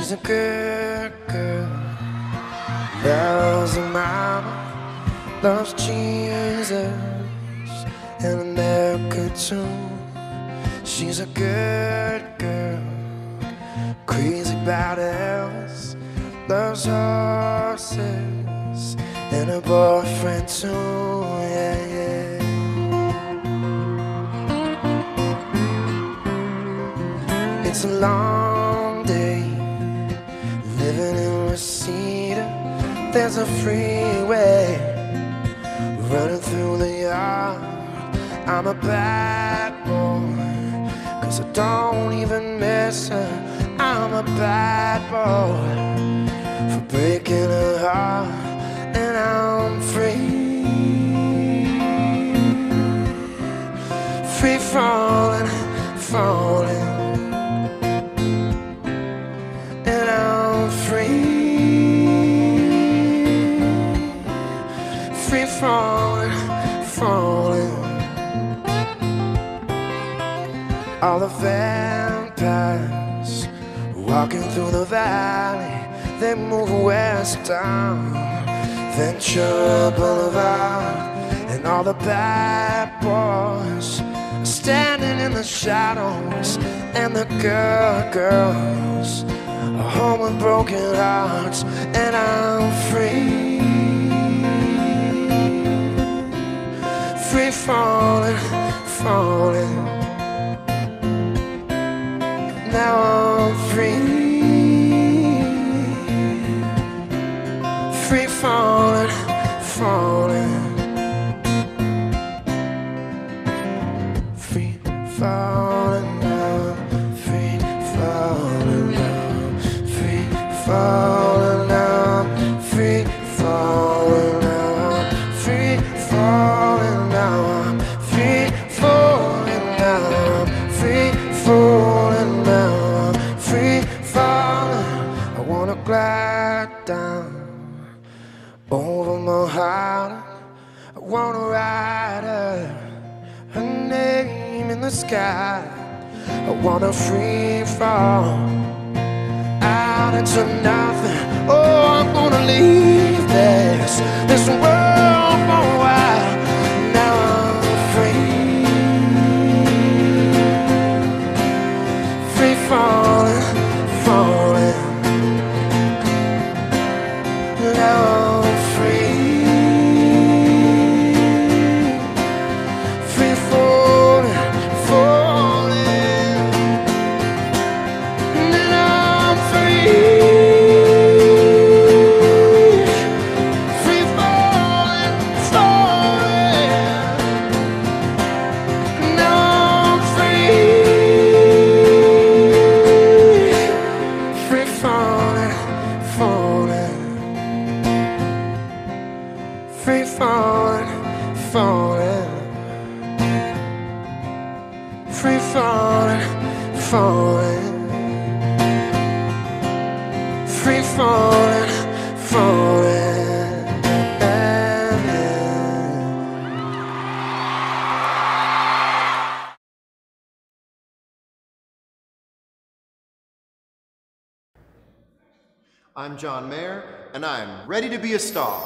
She's a good girl, loves her mama, loves Jesus and America too. She's a good girl, crazy about Elvis, loves horses and her boyfriend too. Yeah, yeah. It's a long There's a freeway running through the yard. I'm a bad boy, cause I don't even miss her. I'm a bad boy for breaking her heart, and I'm free. Free falling, falling. Falling, falling. All the vampires walking through the valley, they move west down Ventura Boulevard, and all the bad boys standing in the shadows, and the good girls are home with broken hearts, and I'm free. Free falling, falling. Now I'm free. Free falling, falling. Free falling now. Free falling now. Free falling sky. I wanna free fall out into nothing. Oh, I'm gonna leave this be a star.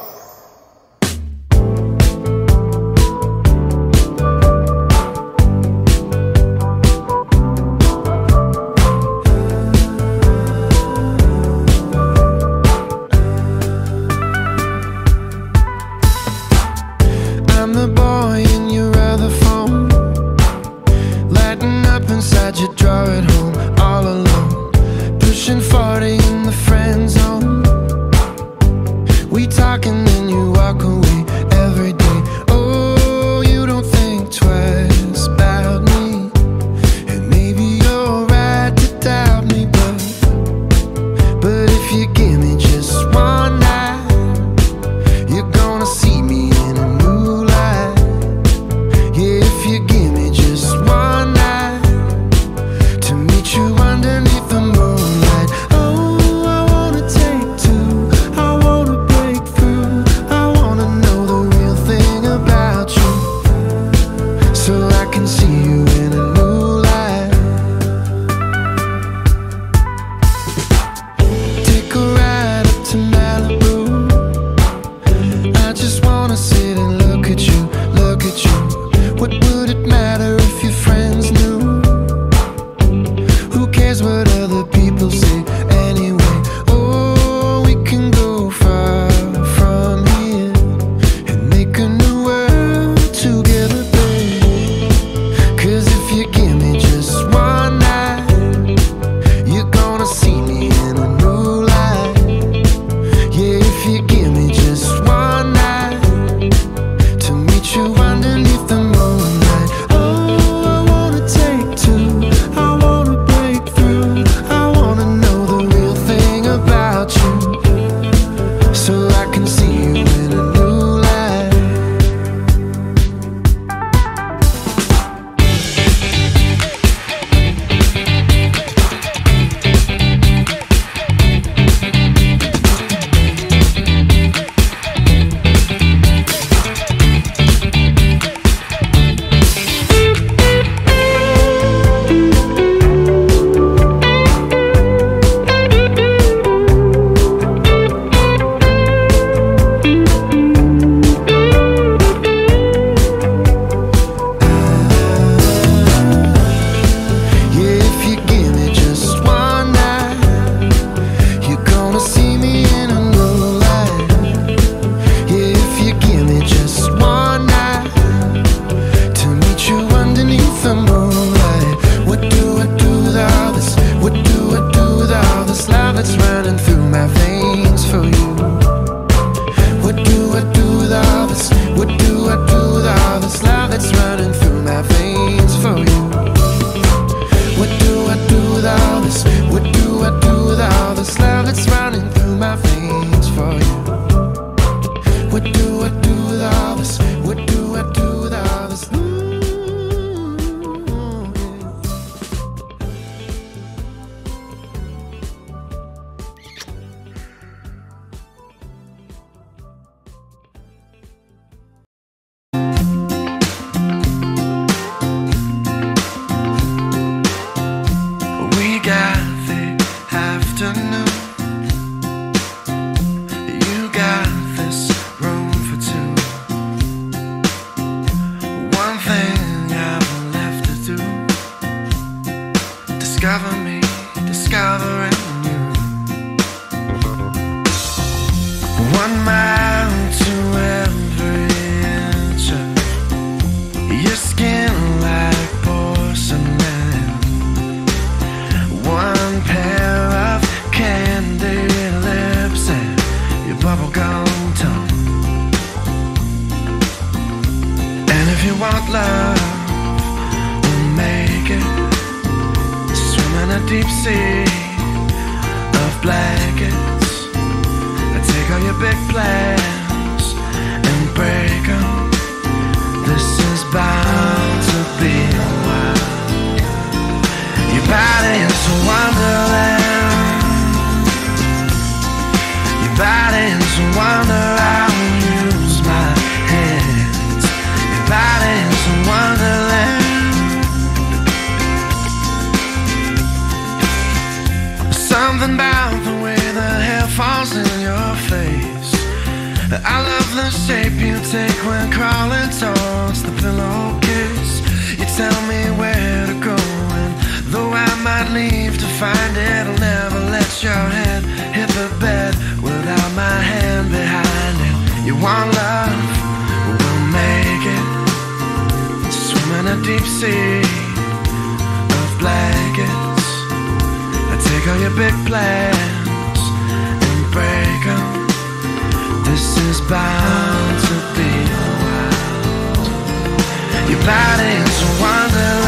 plans and break them. This is bound to be a while. Your body's a wonder.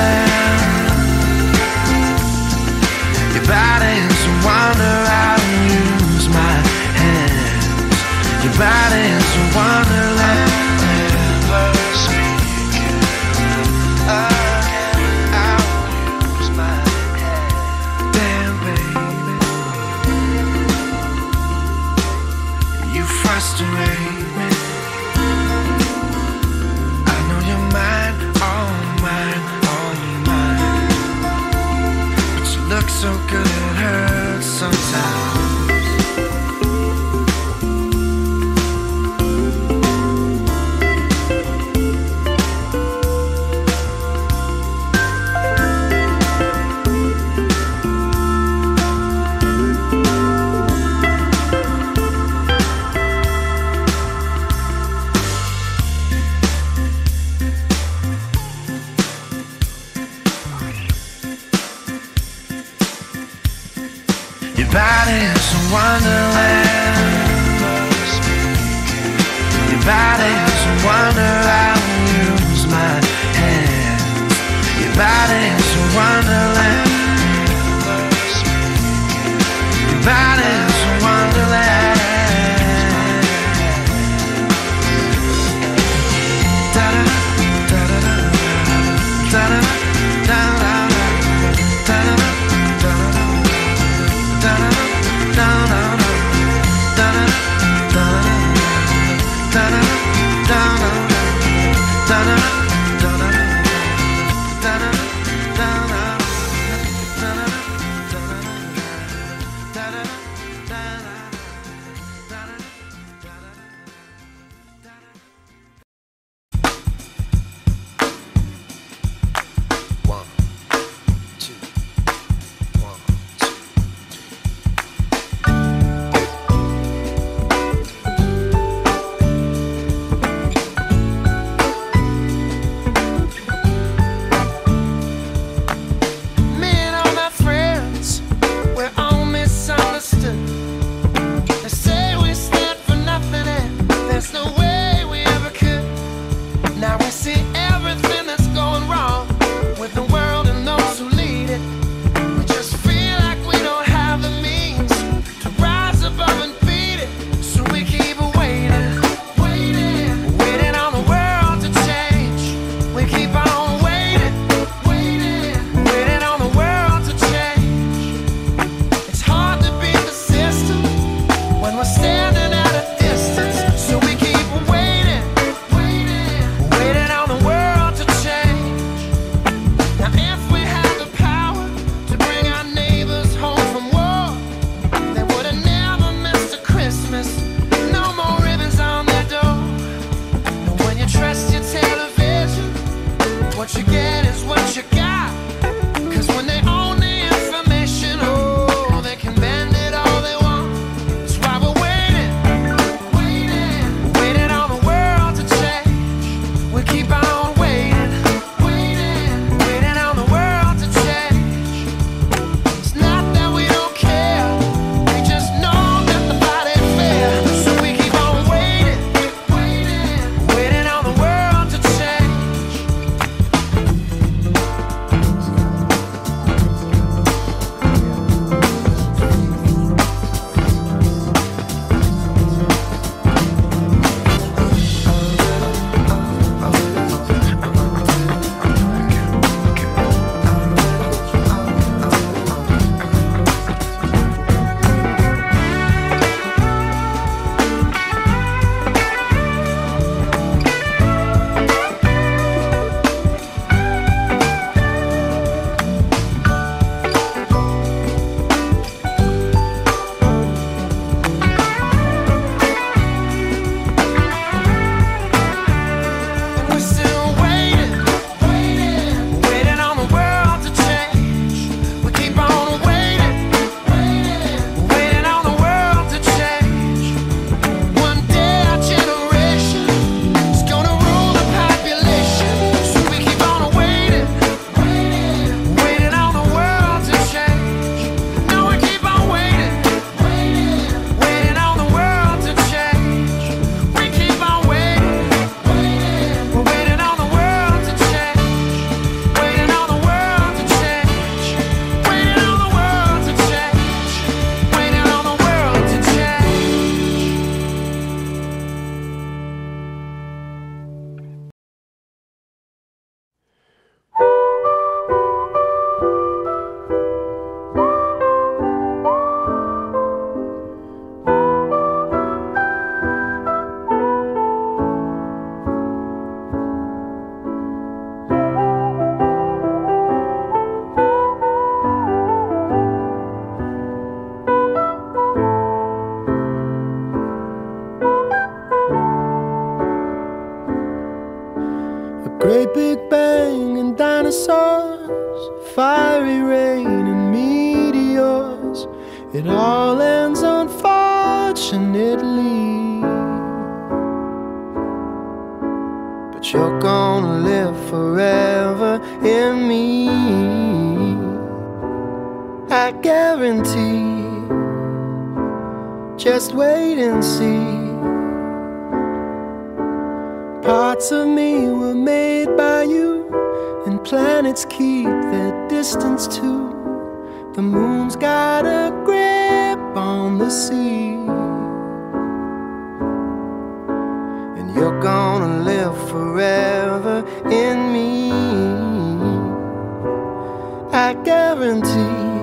Guarantee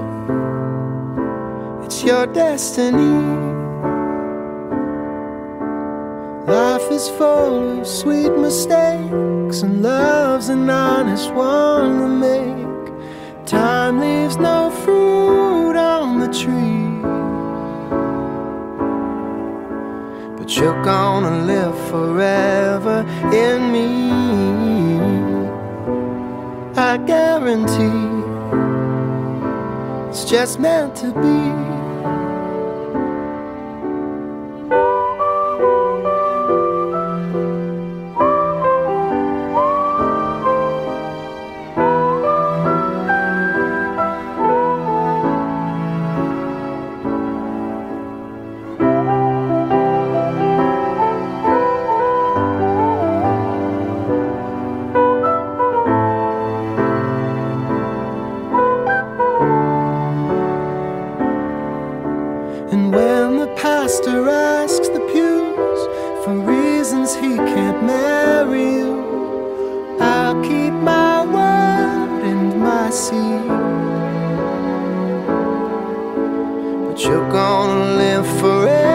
it's your destiny. Life is full of sweet mistakes, and love's an honest one to make. Time leaves no fruit on the tree. But you're gonna live forever in me. I guarantee just meant to be. you're gonna live forever.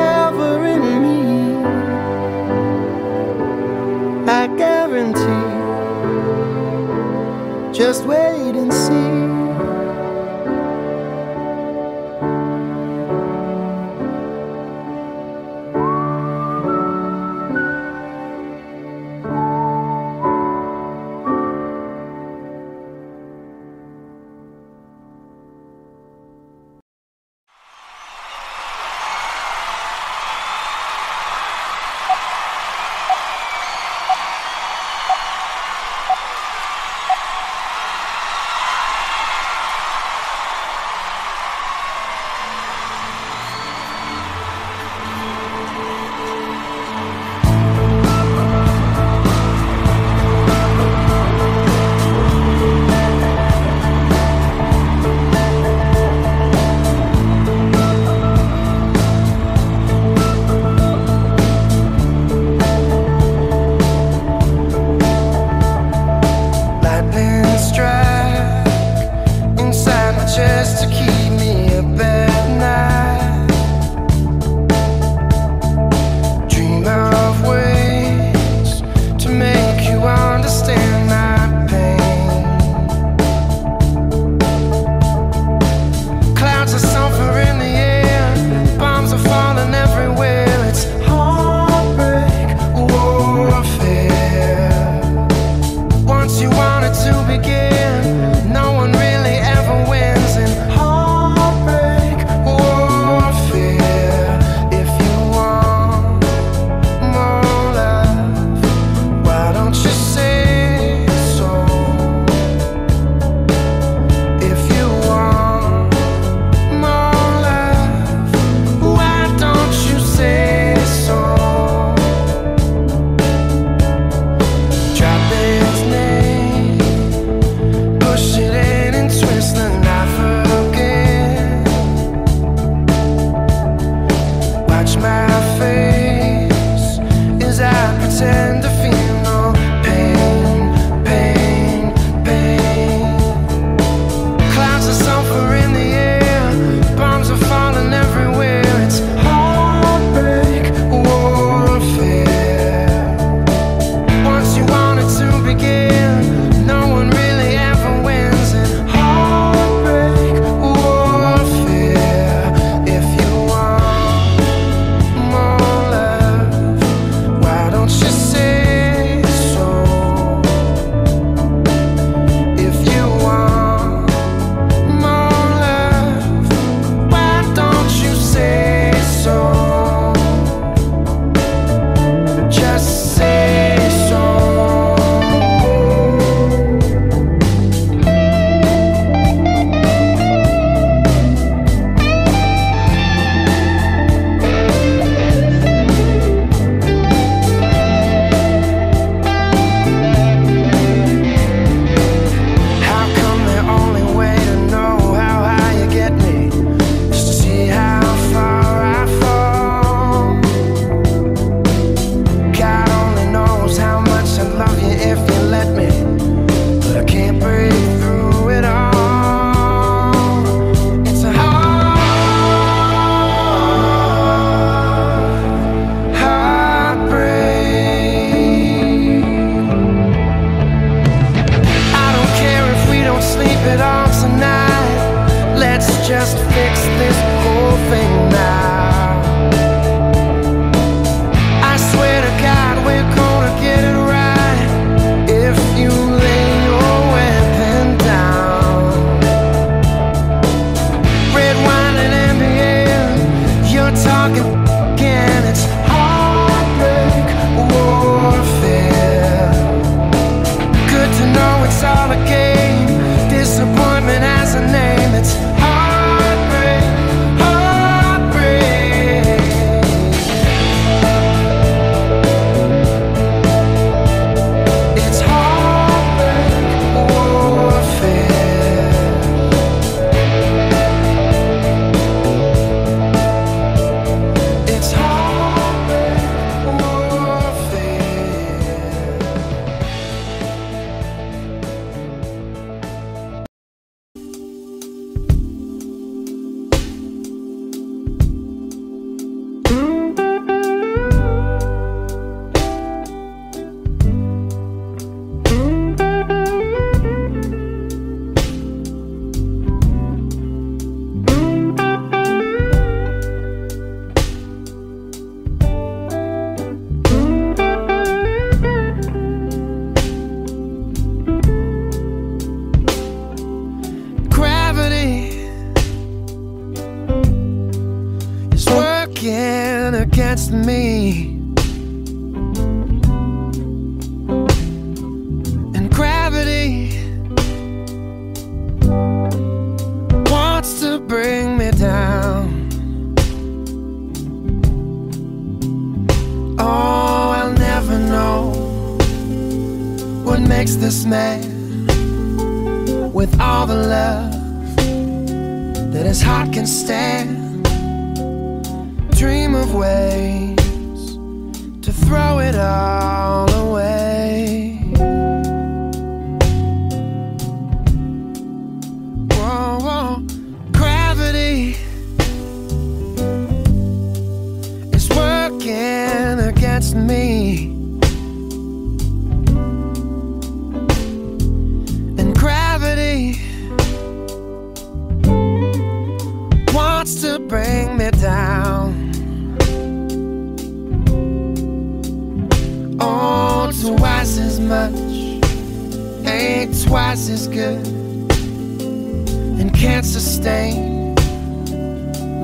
and can't sustain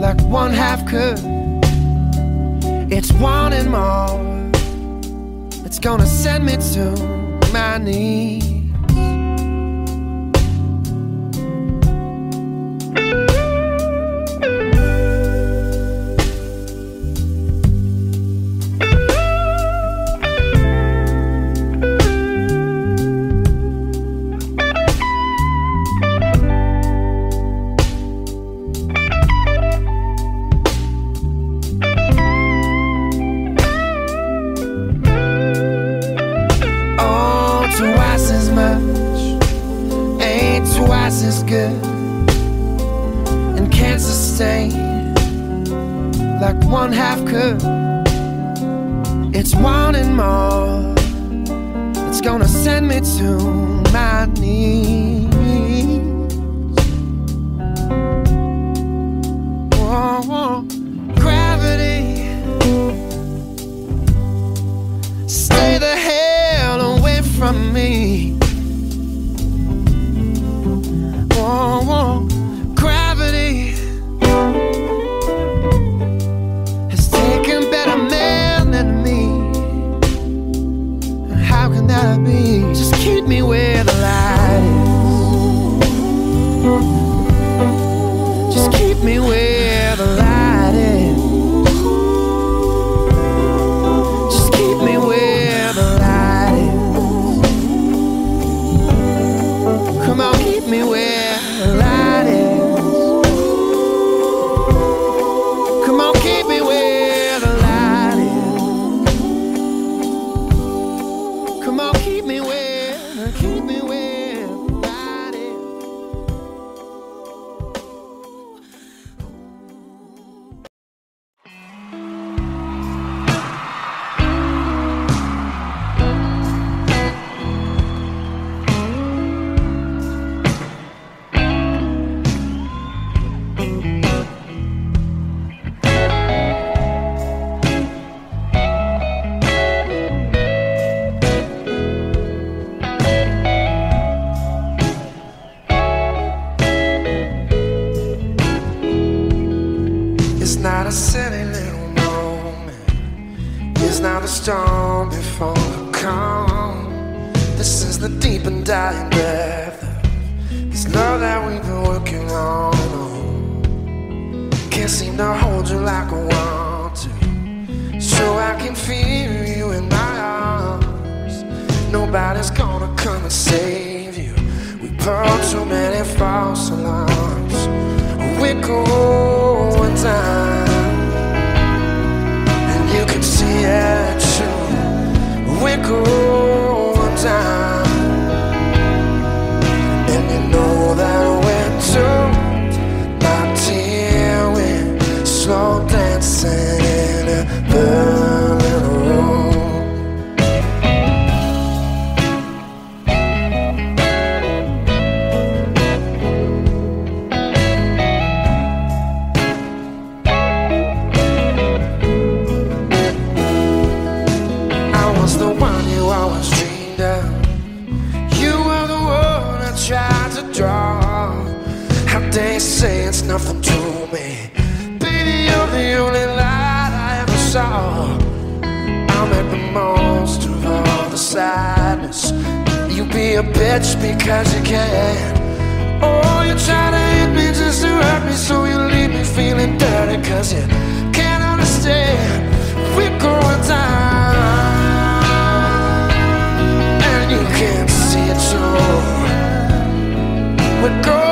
like one half could. It's wanting more, it's gonna send me to my knees. and dying breath. This love that we've been working on and on. Can't seem to hold you like I want to. So I can feel you in my arms. Nobody's gonna come and save you. We pulled too many false alarms. We're going down. And you can see it too. We're going down. A bitch because you can. Oh, you try to hit me just to hurt me, so you leave me feeling dirty because you can't understand. We're going down, and you can't see it too. We're going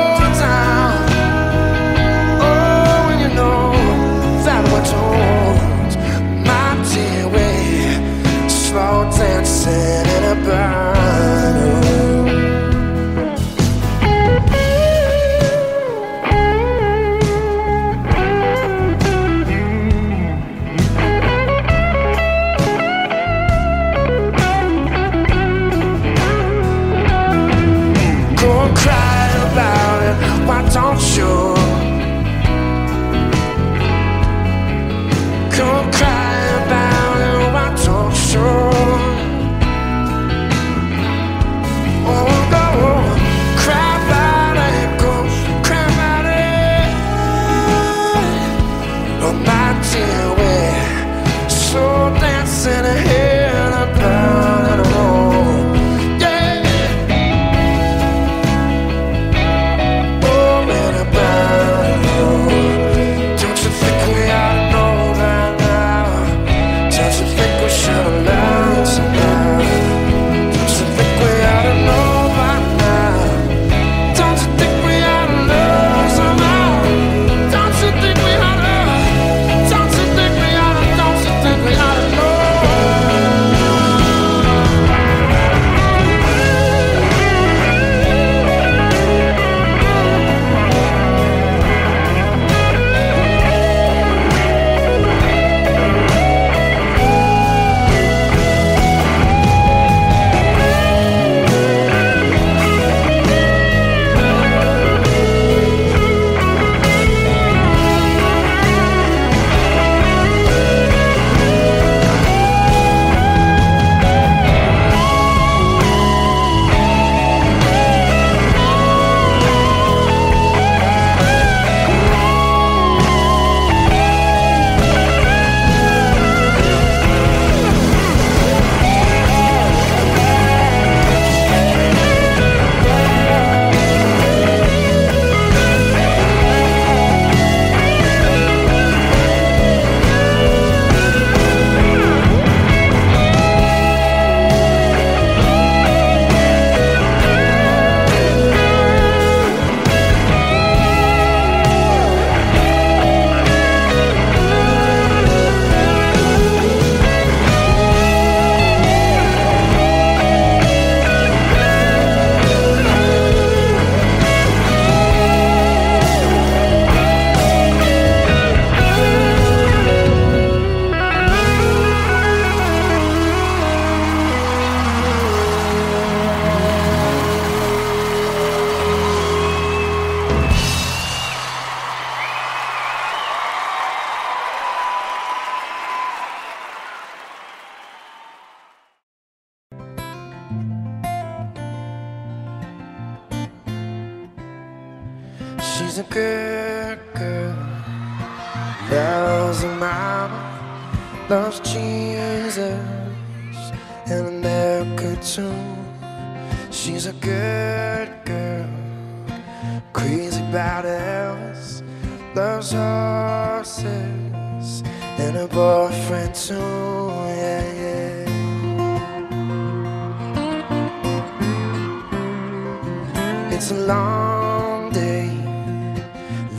day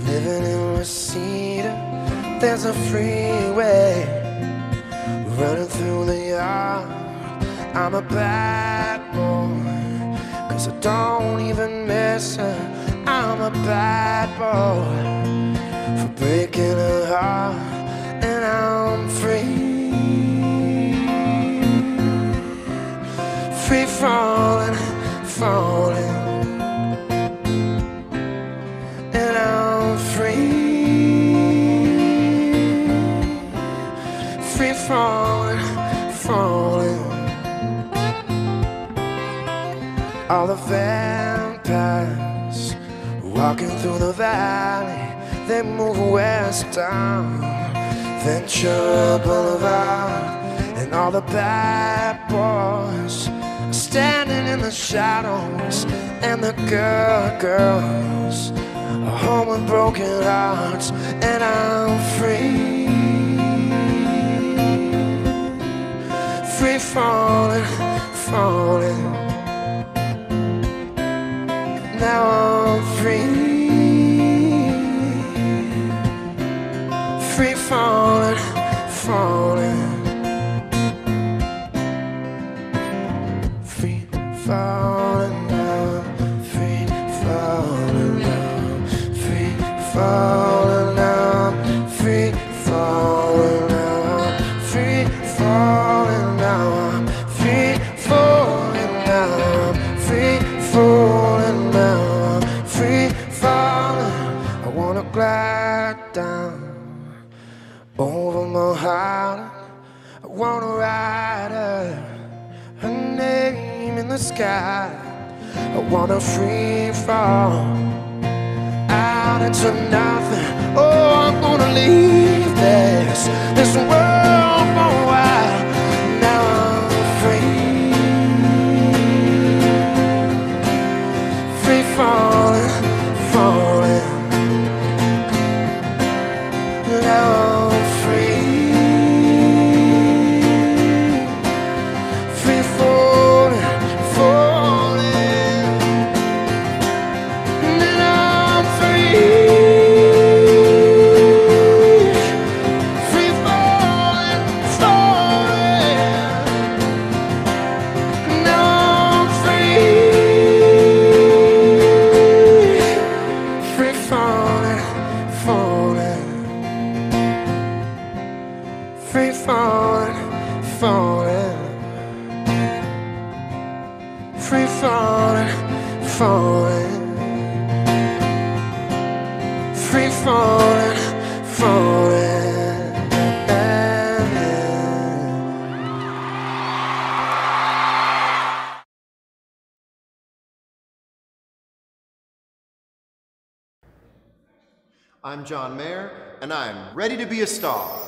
living in Reseda. There's a freeway running through the yard. I'm a bad boy, cause I don't even miss her. I'm a bad boy for breaking her heart, and I'm free. Free falling, falling falling, falling. All the vampires walking through the valley, they move west down Ventura Boulevard. And all the bad boys standing in the shadows, and the girl girls are home with broken hearts, and I'm free. free falling, falling. Now I'm free, free falling, falling, free falling. sky. I wanna free fall out into nothing. Oh, I'm gonna leave this this world. I'm John Mayer, and I'm ready to be a star.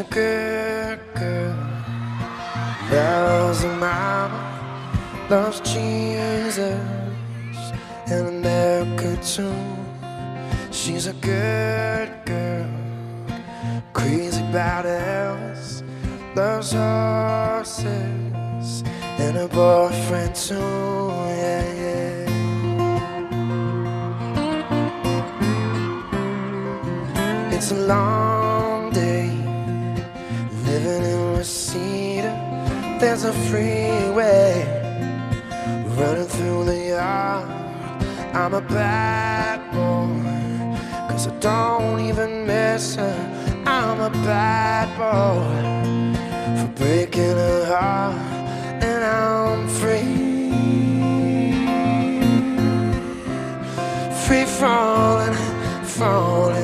A good girl, loves her mama, loves Jesus and America too. She's a good girl, crazy about Elvis, loves horses and a boyfriend too. Yeah, yeah. It's a long There's a freeway running through the yard. I'm a bad boy, cause I don't even miss her. I'm a bad boy for breaking her heart, and I'm free. Free falling, falling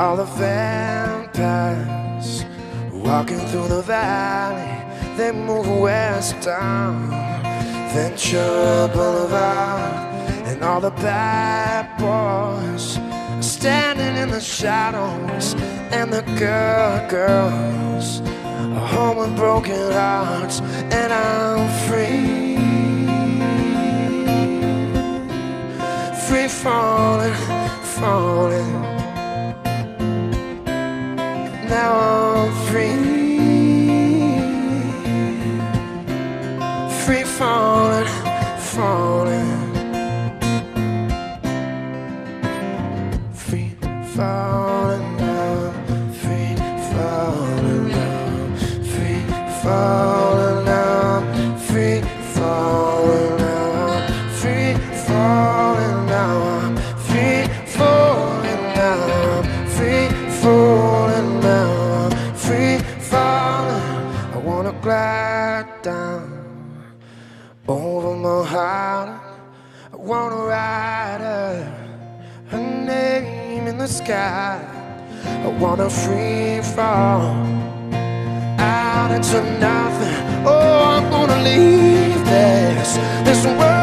All the vampires walking through the valley, they move west down Ventura Boulevard, and all the bad boys standing in the shadows, and the good girls are home with broken hearts, and I'm free, free falling, falling. Now I'm free, free falling, falling. Free falling now, free falling now, free falling wanna ride her her name in the sky. I wanna free fall out into nothing. Oh, I'm gonna leave this this world